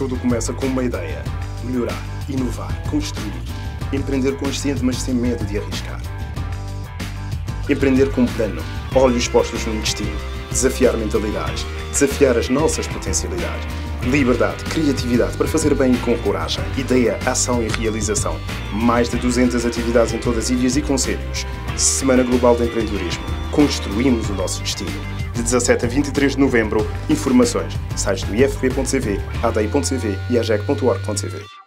Tudo começa com uma ideia. Melhorar, inovar, construir. Empreender consciente, mas sem medo de arriscar. Empreender com um plano, olhos postos no destino. Desafiar mentalidades, desafiar as nossas potencialidades. Liberdade, criatividade para fazer bem e com coragem. Ideia, ação e realização. Mais de 200 atividades em todas as ilhas e conselhos. Semana Global de Empreendedorismo. Construímos o nosso destino. De 17 a 23 de novembro, informações. Sites do ifp.cv, adei.cv e agec.org.cv.